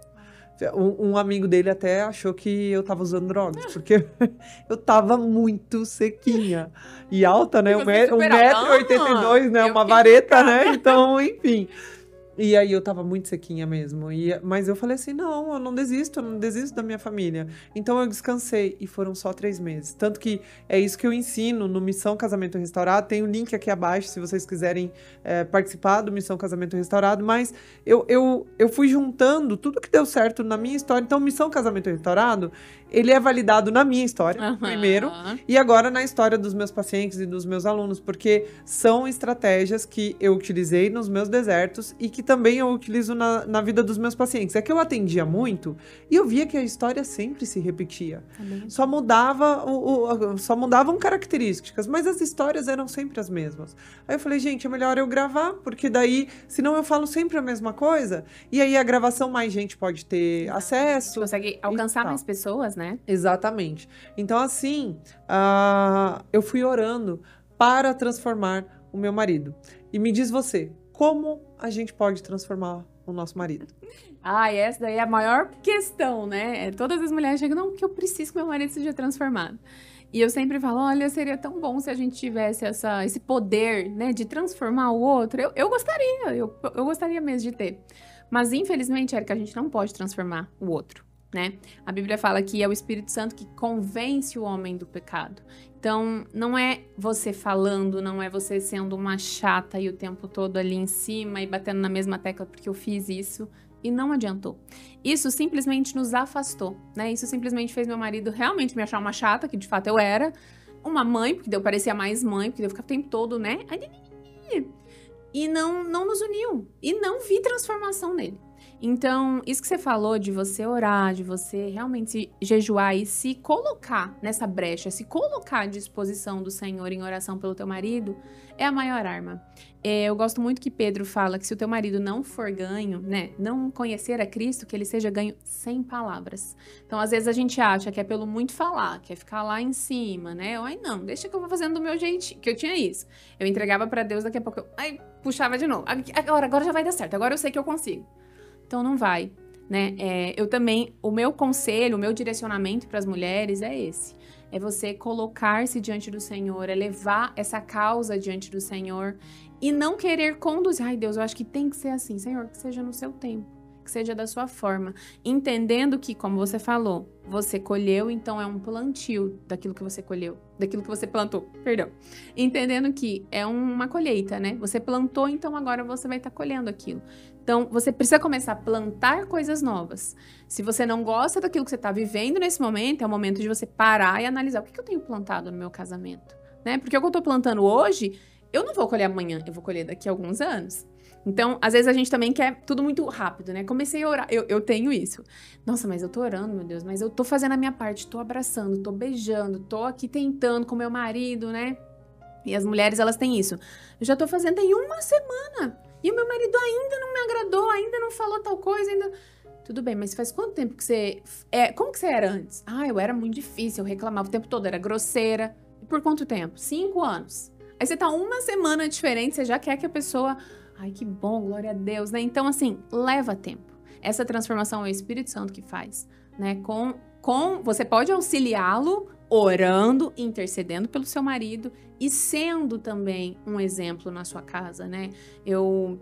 Um, um, amigo dele até achou que eu tava usando drogas, porque eu tava muito sequinha. E alta, né? 1,82m, né? Uma vareta, né? Então, enfim. E aí eu tava muito sequinha mesmo. E, mas eu falei assim: não, eu não desisto, eu não desisto da minha família. Então eu descansei e foram só três meses. Tanto que é isso que eu ensino no Missão Casamento Restaurado. Tem o um link aqui abaixo se vocês quiserem é, participar do Missão Casamento Restaurado. Mas eu, eu, eu fui juntando tudo que deu certo na minha história. Então, Missão Casamento Restaurado, ele é validado na minha história, uhum. primeiro, e agora na história dos meus pacientes e dos meus alunos, porque são estratégias que eu utilizei nos meus desertos e que também eu utilizo na, na vida dos meus pacientes. É que eu atendia muito e eu via que a história sempre se repetia. Também. Só mudava o, o, só mudavam características, mas as histórias eram sempre as mesmas. Aí eu falei, gente, é melhor eu gravar, porque daí, senão eu falo sempre a mesma coisa, e aí a gravação mais gente pode ter acesso. Você consegue alcançar mais pessoas, né? Exatamente. Então, assim, uh, eu fui orando para transformar o meu marido. E me diz você, como a gente pode transformar o nosso marido? Ah, essa daí é a maior questão, né? É, todas as mulheres chegam, não, que eu preciso que meu marido seja transformado. E eu sempre falo, olha, seria tão bom se a gente tivesse essa, esse poder, né, de transformar o outro. Eu, eu gostaria, eu, eu gostaria mesmo de ter. Mas, infelizmente, Erika, a gente não pode transformar o outro né? A Bíblia fala que é o Espírito Santo que convence o homem do pecado. Então, não é você falando, não é você sendo uma chata e o tempo todo ali em cima e batendo na mesma tecla porque eu fiz isso e não adiantou. Isso simplesmente nos afastou, né? Isso simplesmente fez meu marido realmente me achar uma chata, que de fato eu era, uma mãe, porque eu parecia mais mãe, porque eu ficava o tempo todo, né? E não, não nos uniu. E não vi transformação nele. Então, isso que você falou de você orar, de você realmente jejuar e se colocar nessa brecha, se colocar à disposição do Senhor em oração pelo teu marido, é a maior arma. É, eu gosto muito que Pedro fala que se o teu marido não for ganho, né, não conhecer a Cristo, que ele seja ganho sem palavras. Então, às vezes a gente acha que é pelo muito falar, que é ficar lá em cima, né? Ai, não, deixa que eu vou fazendo do meu jeitinho, que eu tinha isso. Eu entregava para Deus, daqui a pouco eu, ai, puxava de novo. Agora, agora já vai dar certo, agora eu sei que eu consigo. Então não vai, né? É, eu também, o meu conselho, o meu direcionamento para as mulheres é esse. É você colocar-se diante do Senhor, é levar essa causa diante do Senhor e não querer conduzir. Ai, Deus, eu acho que tem que ser assim. Senhor, que seja no seu tempo que seja da sua forma, entendendo que, como você falou, você colheu, então é um plantio daquilo que você colheu, daquilo que você plantou, perdão. Entendendo que é uma colheita, né? Você plantou, então agora você vai estar tá colhendo aquilo. Então, você precisa começar a plantar coisas novas. Se você não gosta daquilo que você está vivendo nesse momento, é o momento de você parar e analisar o que, que eu tenho plantado no meu casamento, né? Porque o que eu estou plantando hoje, eu não vou colher amanhã, eu vou colher daqui a alguns anos. Então, às vezes a gente também quer tudo muito rápido, né? Comecei a orar, eu, eu tenho isso. Nossa, mas eu tô orando, meu Deus, mas eu tô fazendo a minha parte, tô abraçando, tô beijando, tô aqui tentando com meu marido, né? E as mulheres, elas têm isso. Eu já tô fazendo em uma semana. E o meu marido ainda não me agradou, ainda não falou tal coisa, ainda. Tudo bem, mas faz quanto tempo que você. É, como que você era antes? Ah, eu era muito difícil, eu reclamava o tempo todo, era grosseira. E por quanto tempo? Cinco anos. Aí você tá uma semana diferente, você já quer que a pessoa Ai, que bom, glória a Deus, né? Então, assim, leva tempo. Essa transformação é o Espírito Santo que faz, né? Com, com você pode auxiliá-lo orando, intercedendo pelo seu marido e sendo também um exemplo na sua casa, né? Eu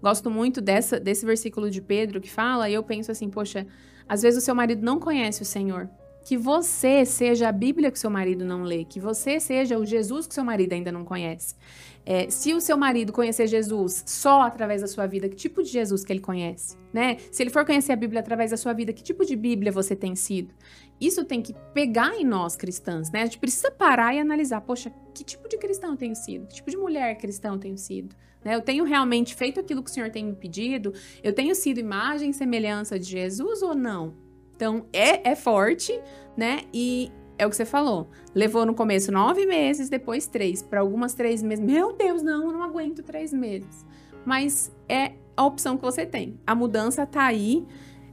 gosto muito dessa, desse versículo de Pedro que fala, e eu penso assim, poxa, às vezes o seu marido não conhece o Senhor. Que você seja a Bíblia que seu marido não lê, que você seja o Jesus que seu marido ainda não conhece. É, se o seu marido conhecer Jesus só através da sua vida, que tipo de Jesus que ele conhece, né? Se ele for conhecer a Bíblia através da sua vida, que tipo de Bíblia você tem sido? Isso tem que pegar em nós cristãs, né? A gente precisa parar e analisar, poxa, que tipo de cristão eu tenho sido? Que tipo de mulher cristã eu tenho sido? Né? Eu tenho realmente feito aquilo que o Senhor tem me pedido? Eu tenho sido imagem e semelhança de Jesus ou não? Então, é, é forte, né? E é o que você falou. Levou no começo nove meses, depois três. Para algumas, três meses. Meu Deus, não, eu não aguento três meses. Mas é a opção que você tem. A mudança tá aí.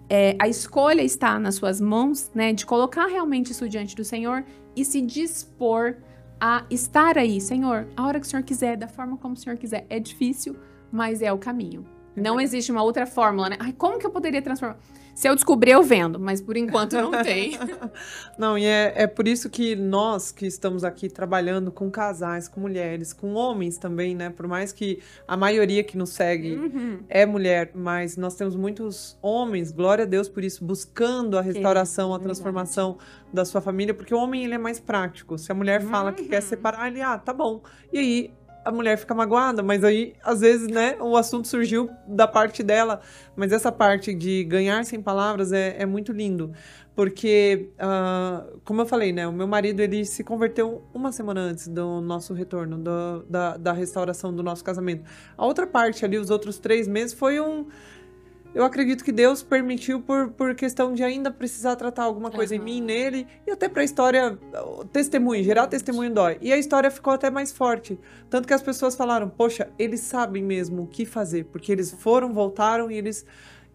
É, a escolha está nas suas mãos, né? De colocar realmente isso diante do Senhor e se dispor a estar aí. Senhor, a hora que o Senhor quiser, da forma como o Senhor quiser. É difícil, mas é o caminho. Não existe uma outra fórmula, né? Ai, como que eu poderia transformar? Se eu descobrir, eu vendo, mas por enquanto não tem. não, e é, é por isso que nós que estamos aqui trabalhando com casais, com mulheres, com homens também, né? Por mais que a maioria que nos segue uhum. é mulher, mas nós temos muitos homens, glória a Deus por isso, buscando a restauração, a transformação da sua família, porque o homem ele é mais prático. Se a mulher fala uhum. que quer uhum. separar, ele, ah, tá bom. E aí a mulher fica magoada, mas aí, às vezes, né, o assunto surgiu da parte dela. Mas essa parte de ganhar sem palavras é, é muito lindo. Porque, uh, como eu falei, né, o meu marido, ele se converteu uma semana antes do nosso retorno, do, da, da restauração do nosso casamento. A outra parte ali, os outros três meses, foi um eu acredito que Deus permitiu por, por questão de ainda precisar tratar alguma coisa uhum. em mim, nele, e até pra história, testemunho, gerar testemunho dói. E a história ficou até mais forte. Tanto que as pessoas falaram, poxa, eles sabem mesmo o que fazer, porque eles foram, voltaram e eles.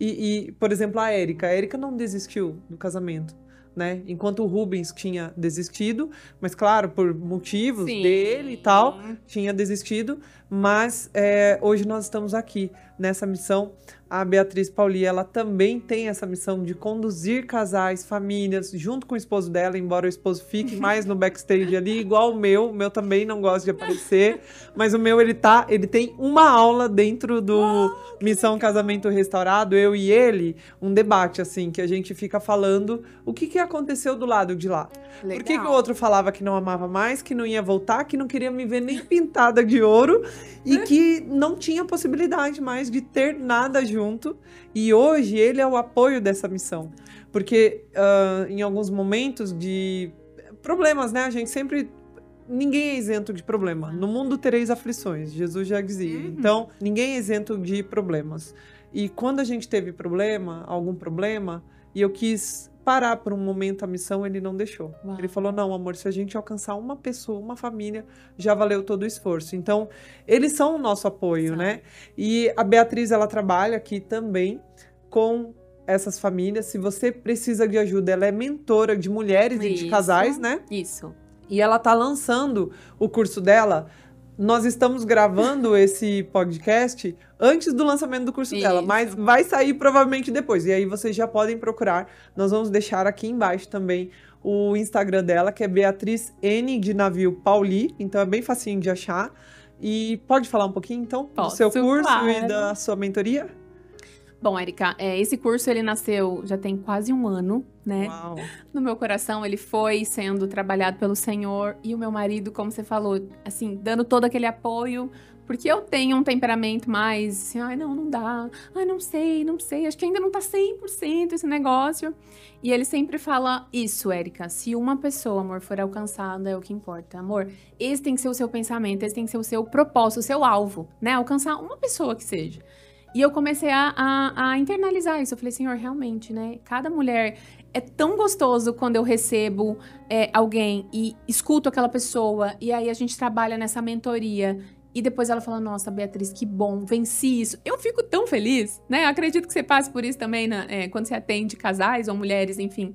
E, e por exemplo, a Érica. A Érica não desistiu do casamento né? Enquanto o Rubens tinha desistido, mas claro, por motivos Sim. dele e tal, tinha desistido. Mas é, hoje nós estamos aqui nessa missão. A Beatriz Pauli, ela também tem essa missão de conduzir casais, famílias, junto com o esposo dela, embora o esposo fique mais no backstage ali, igual o meu. O meu também não gosta de aparecer, mas o meu ele tá, ele tem uma aula dentro do Missão Casamento Restaurado, eu e ele, um debate assim que a gente fica falando o que que aconteceu do lado de lá. Legal. Por que, que o outro falava que não amava mais, que não ia voltar, que não queria me ver nem pintada de ouro e que não tinha possibilidade mais de ter nada junto. E hoje ele é o apoio dessa missão. Porque uh, em alguns momentos de problemas, né? A gente sempre ninguém é isento de problema. No mundo tereis aflições, Jesus já dizia. Uhum. Então, ninguém é isento de problemas. E quando a gente teve problema, algum problema, e eu quis parar por um momento a missão, ele não deixou. Uau. Ele falou: não, amor, se a gente alcançar uma pessoa, uma família, já valeu todo o esforço. Então, eles são o nosso apoio, né? E a Beatriz, ela trabalha aqui também com essas famílias. Se você precisa de ajuda, ela é mentora de mulheres Isso. e de casais, né? Isso. E ela tá lançando o curso dela nós estamos gravando esse podcast antes do lançamento do curso Isso. dela, mas vai sair provavelmente depois. E aí vocês já podem procurar. Nós vamos deixar aqui embaixo também o Instagram dela, que é Beatriz N de Navio Pauli. Então é bem facinho de achar. E pode falar um pouquinho, então, Posso, do seu curso claro. e da sua mentoria? Bom, Erika, é, esse curso ele nasceu já tem quase um ano, né? Uau. No meu coração ele foi sendo trabalhado pelo Senhor e o meu marido, como você falou, assim, dando todo aquele apoio, porque eu tenho um temperamento mais assim, ai, não, não dá, ai, não sei, não sei, acho que ainda não tá 100% esse negócio. E ele sempre fala isso, Érica, se uma pessoa, amor, for alcançada, é o que importa, amor. Esse tem que ser o seu pensamento, esse tem que ser o seu propósito, o seu alvo, né? Alcançar uma pessoa que seja. E eu comecei a, a, a, internalizar isso. Eu falei, senhor, realmente, né? Cada mulher é tão gostoso quando eu recebo é, alguém e escuto aquela pessoa, e aí a gente trabalha nessa mentoria. E depois ela fala, nossa, Beatriz, que bom, venci isso. Eu fico tão feliz, né? Acredito que você passe por isso também né? é, quando você atende casais ou mulheres, enfim.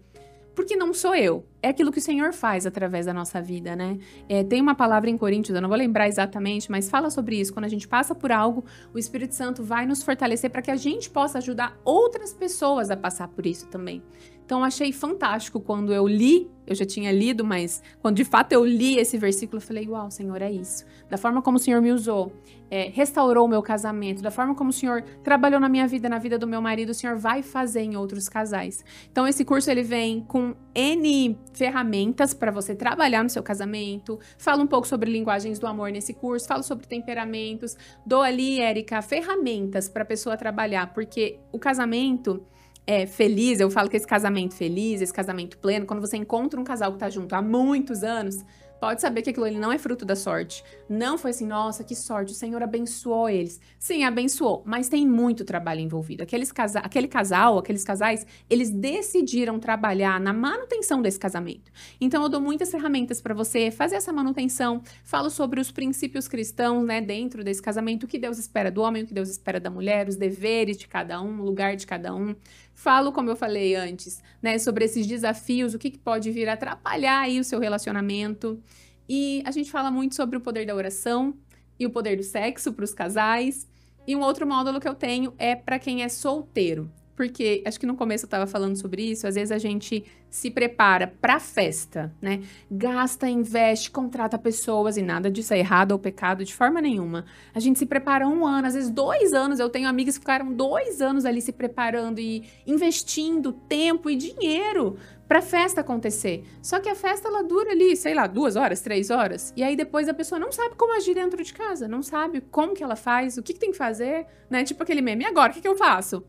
Porque não sou eu. É aquilo que o Senhor faz através da nossa vida, né? É, tem uma palavra em Coríntios, eu não vou lembrar exatamente, mas fala sobre isso. Quando a gente passa por algo, o Espírito Santo vai nos fortalecer para que a gente possa ajudar outras pessoas a passar por isso também. Então, achei fantástico quando eu li, eu já tinha lido, mas quando de fato eu li esse versículo, eu falei: Uau, Senhor, é isso. Da forma como o Senhor me usou, é, restaurou o meu casamento, da forma como o Senhor trabalhou na minha vida, na vida do meu marido, o Senhor vai fazer em outros casais. Então, esse curso ele vem com N ferramentas para você trabalhar no seu casamento. Fala um pouco sobre linguagens do amor nesse curso, falo sobre temperamentos. Dou ali, Érica, ferramentas para a pessoa trabalhar, porque o casamento é, feliz, eu falo que esse casamento feliz, esse casamento pleno, quando você encontra um casal que tá junto há muitos anos, Pode saber que aquilo ali não é fruto da sorte. Não foi assim, nossa, que sorte, o Senhor abençoou eles. Sim, abençoou, mas tem muito trabalho envolvido. Aqueles casa aquele casal, aqueles casais, eles decidiram trabalhar na manutenção desse casamento. Então eu dou muitas ferramentas para você fazer essa manutenção. Falo sobre os princípios cristãos, né, dentro desse casamento, o que Deus espera do homem, o que Deus espera da mulher, os deveres de cada um, o lugar de cada um. Falo, como eu falei antes, né, sobre esses desafios, o que, que pode vir atrapalhar aí o seu relacionamento. E a gente fala muito sobre o poder da oração e o poder do sexo para os casais. E um outro módulo que eu tenho é para quem é solteiro. Porque acho que no começo eu estava falando sobre isso, às vezes a gente se prepara para festa, né? Gasta, investe, contrata pessoas e nada disso é errado ou pecado de forma nenhuma. A gente se prepara um ano, às vezes dois anos. Eu tenho amigas que ficaram dois anos ali se preparando e investindo tempo e dinheiro para festa acontecer. Só que a festa ela dura ali, sei lá, duas horas, três horas. E aí depois a pessoa não sabe como agir dentro de casa, não sabe como que ela faz, o que, que tem que fazer, né? Tipo aquele meme. Agora, o que, que eu faço?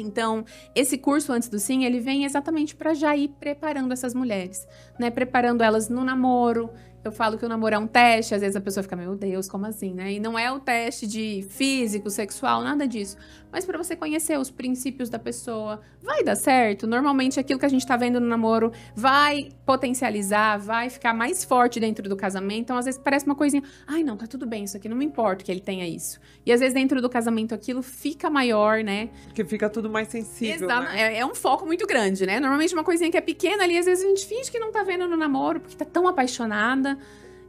Então, esse curso antes do sim, ele vem exatamente para já ir preparando essas mulheres, né? Preparando elas no namoro, eu falo que o namoro é um teste, às vezes a pessoa fica, meu Deus, como assim, né? E não é o teste de físico, sexual, nada disso. Mas para você conhecer os princípios da pessoa, vai dar certo? Normalmente aquilo que a gente tá vendo no namoro vai potencializar, vai ficar mais forte dentro do casamento. Então, às vezes parece uma coisinha, ai, não, tá tudo bem, isso aqui não me importa que ele tenha isso. E às vezes dentro do casamento aquilo fica maior, né? Porque fica tudo mais sensível. Exato. Né? É, é um foco muito grande, né? Normalmente uma coisinha que é pequena ali, às vezes a gente finge que não tá vendo no namoro, porque tá tão apaixonada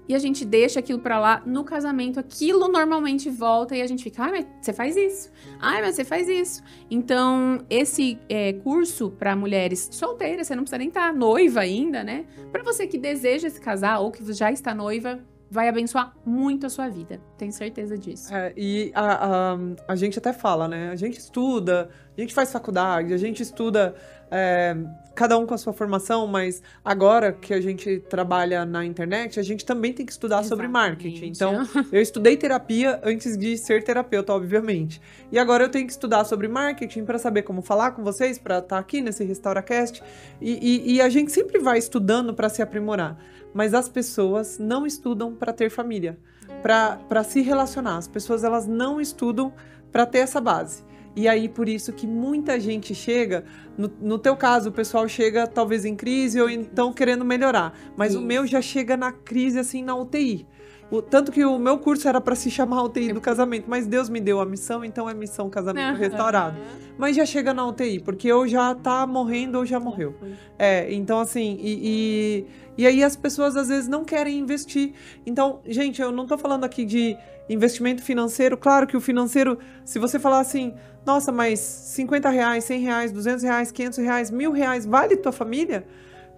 e a gente deixa aquilo para lá no casamento, aquilo normalmente volta e a gente fica, ai, mas você faz isso, ai, mas você faz isso. Então, esse é, curso para mulheres solteiras, você não precisa nem estar tá noiva ainda, né? Para você que deseja se casar ou que já está noiva, vai abençoar muito a sua vida. Tenho certeza disso. É, e a, a, a, gente até fala, né? A gente estuda, a gente faz faculdade, a gente estuda é, cada um com a sua formação, mas agora que a gente trabalha na internet, a gente também tem que estudar Exatamente. sobre marketing. Então, eu estudei terapia antes de ser terapeuta, obviamente. E agora eu tenho que estudar sobre marketing para saber como falar com vocês, para estar tá aqui nesse RestauraCast. E, e, e a gente sempre vai estudando para se aprimorar. Mas as pessoas não estudam para ter família, para se relacionar. As pessoas elas não estudam para ter essa base. E aí, por isso que muita gente chega. No, no teu caso, o pessoal chega talvez em crise ou então querendo melhorar. Mas isso. o meu já chega na crise, assim, na UTI. O, tanto que o meu curso era para se chamar UTI do casamento, mas Deus me deu a missão, então é missão casamento uhum. restaurado. Mas já chega na UTI, porque ou já tá morrendo ou já morreu. É, então assim, e, e, e aí as pessoas às vezes não querem investir. Então, gente, eu não tô falando aqui de investimento financeiro. Claro que o financeiro, se você falar assim, nossa, mas 50 reais, 100 reais, 200 reais, 500 reais, mil reais, vale tua família?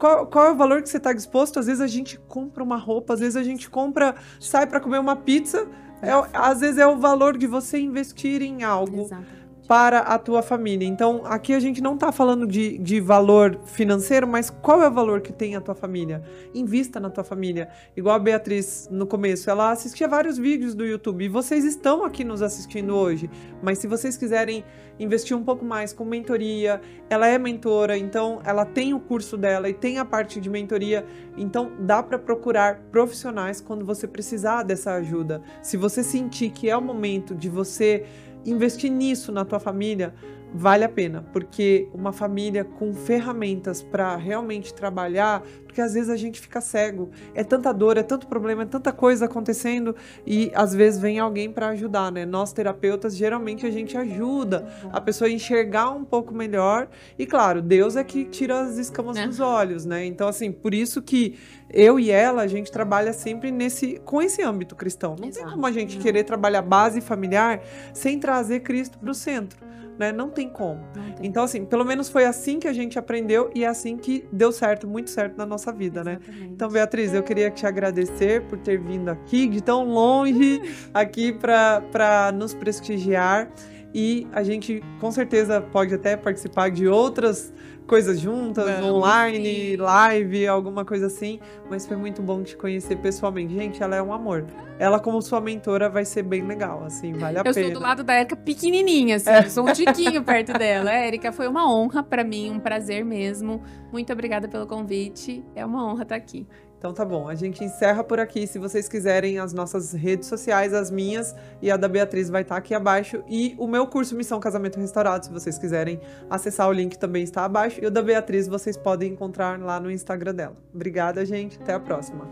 Qual, qual, é o valor que você está disposto? Às vezes a gente compra uma roupa, às vezes a gente compra, sai para comer uma pizza. É, às vezes é o valor de você investir em algo. Exatamente para a tua família. Então, aqui a gente não está falando de, de valor financeiro, mas qual é o valor que tem a tua família? Invista na tua família. Igual a Beatriz no começo, ela assistia vários vídeos do YouTube e vocês estão aqui nos assistindo hoje. Mas se vocês quiserem investir um pouco mais com mentoria, ela é mentora, então ela tem o curso dela e tem a parte de mentoria. Então, dá para procurar profissionais quando você precisar dessa ajuda. Se você sentir que é o momento de você investir nisso na tua família vale a pena, porque uma família com ferramentas para realmente trabalhar, porque às vezes a gente fica cego, é tanta dor, é tanto problema, é tanta coisa acontecendo e às vezes vem alguém para ajudar, né? Nós terapeutas geralmente a gente ajuda a pessoa a enxergar um pouco melhor e claro, Deus é que tira as escamas é. dos olhos, né? Então assim, por isso que eu e ela a gente trabalha sempre nesse com esse âmbito cristão. Não Exato. tem como a gente querer trabalhar base familiar sem trazer Cristo para o centro né? Não tem como. Não tem. Então, assim, pelo menos foi assim que a gente aprendeu e é assim que deu certo, muito certo na nossa vida, né? Exatamente. né? Então, Beatriz, eu queria te agradecer por ter vindo aqui, de tão longe, aqui para nos prestigiar. E a gente com certeza pode até participar de outras coisas juntas, Vamos, online, sim. live, alguma coisa assim. Mas foi muito bom te conhecer pessoalmente. Gente, ela é um amor. Ela, como sua mentora, vai ser bem legal, assim, vale a eu pena. Eu sou do lado da Erika pequenininha, assim, é. sou um tiquinho perto dela. Érica, foi uma honra para mim, um prazer mesmo. Muito obrigada pelo convite. É uma honra estar aqui. Então tá bom, a gente encerra por aqui. Se vocês quiserem as nossas redes sociais, as minhas e a da Beatriz vai estar tá aqui abaixo. E o meu curso Missão Casamento Restaurado, se vocês quiserem acessar o link também está abaixo. E o da Beatriz vocês podem encontrar lá no Instagram dela. Obrigada, gente. Até a próxima.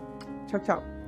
Tchau, tchau.